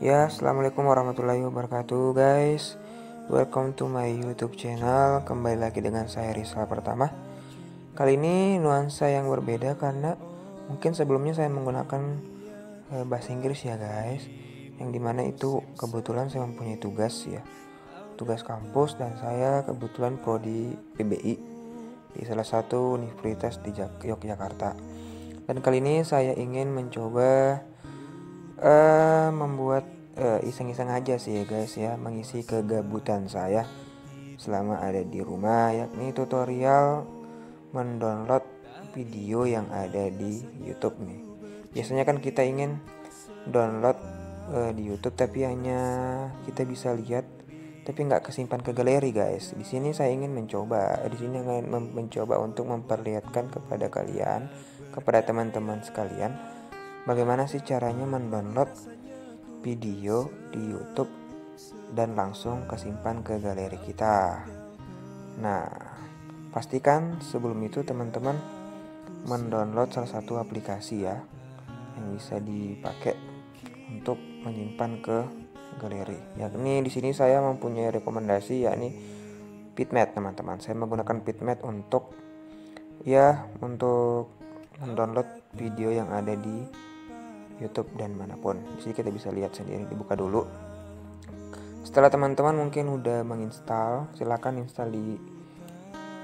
Ya, assalamualaikum warahmatullahi wabarakatuh, guys. Welcome to my YouTube channel. Kembali lagi dengan saya Rizal pertama. Kali ini nuansa yang berbeda karena mungkin sebelumnya saya menggunakan eh, bahasa Inggris ya, guys. Yang di mana itu kebetulan saya mempunyai tugas ya, tugas kampus dan saya kebetulan prodi PBI di salah satu universitas di Yogyakarta. Dan kali ini saya ingin mencoba iseng-iseng aja sih ya guys ya mengisi kegabutan saya selama ada di rumah yakni tutorial mendownload video yang ada di YouTube nih. Biasanya kan kita ingin download uh, di YouTube tapi hanya kita bisa lihat tapi nggak kesimpan ke galeri guys. Di sini saya ingin mencoba di sini ingin mencoba untuk memperlihatkan kepada kalian kepada teman-teman sekalian bagaimana sih caranya mendownload video di YouTube dan langsung kesimpan ke galeri kita. Nah, pastikan sebelum itu teman-teman mendownload salah satu aplikasi ya yang bisa dipakai untuk menyimpan ke galeri. Yakni di sini saya mempunyai rekomendasi yakni Bitmap teman-teman. Saya menggunakan Bitmap untuk ya untuk mendownload video yang ada di YouTube dan mana pun. Di sini kita bisa lihat sendiri. Dibuka dulu. Setelah teman-teman mungkin udah menginstal, silahkan install di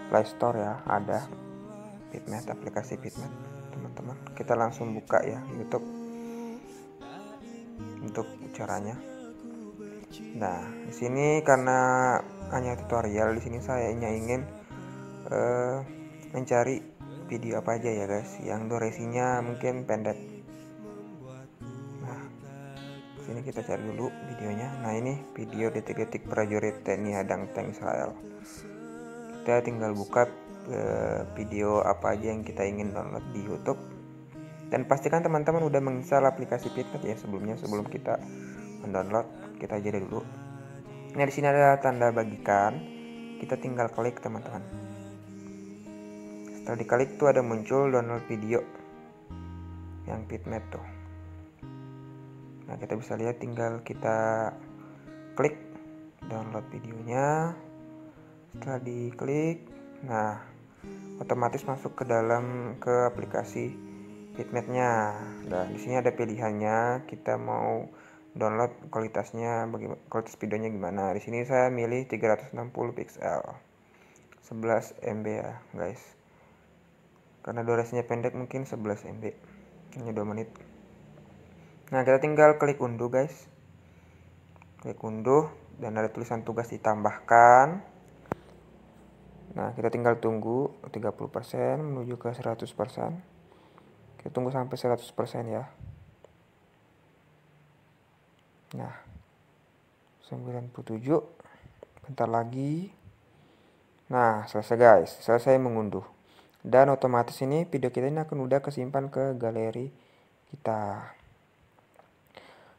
Play Store ya. Ada Bitmap, aplikasi Bitmap, teman-teman. Kita langsung buka ya YouTube untuk caranya. Nah, di sini karena hanya tutorial, di sini saya ingin uh, mencari video apa aja ya guys, yang durasinya mungkin pendek sini kita cari dulu videonya. Nah ini video detik-detik prajurit TNI Hadang Tank Israel. Kita tinggal buka uh, video apa aja yang kita ingin download di YouTube. Dan pastikan teman-teman udah menginstal aplikasi Pitnet ya sebelumnya sebelum kita mendownload. Kita jadi dulu. Nah di sini ada tanda bagikan. Kita tinggal klik teman-teman. Setelah diklik tuh ada muncul download video yang Pitnet tuh nah kita bisa lihat tinggal kita klik download videonya. Setelah diklik nah otomatis masuk ke dalam ke aplikasi bitmapnya. Dan di sini ada pilihannya. Kita mau download kualitasnya bagaimana kualitas videonya gimana. Di sini saya milih 360 pixel 11 MB ya guys. Karena durasinya pendek mungkin 11 MB hanya 2 menit Nah, kita tinggal klik unduh, guys. Klik unduh dan ada tulisan tugas ditambahkan. Nah, kita tinggal tunggu 30% menuju ke 100%. Kita tunggu sampai 100% ya. Nah, 97 bentar lagi. Nah, selesai guys. Selesai mengunduh. Dan otomatis ini video kita ini akan udah kesimpan ke galeri kita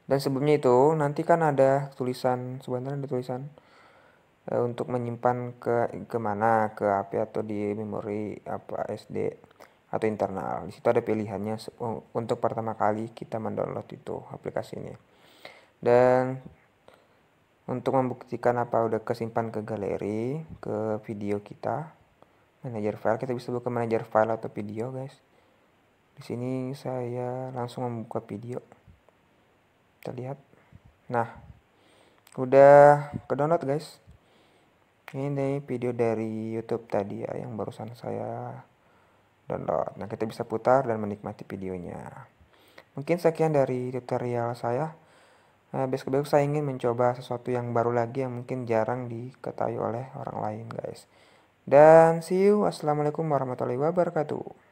dan sebelumnya itu nanti kan ada tulisan sebenarnya ada tulisan e, untuk menyimpan ke ke mana ke HP atau di memori apa SD atau internal. Di situ ada pilihannya untuk pertama kali kita mendownload itu aplikasi ini. Dan untuk membuktikan apa udah kesimpan ke galeri ke video kita manager file kita bisa buka manager file atau video guys. Di sini saya langsung membuka video kita lihat. Nah udah ke download guys. Ini video dari YouTube tadi ya yang barusan saya download. Nah kita bisa putar dan menikmati videonya. Mungkin sekian dari tutorial saya. Nah, besok besok saya ingin mencoba sesuatu yang baru lagi yang mungkin jarang diketahui oleh orang lain guys. Dan see you. Assalamualaikum warahmatullahi wabarakatuh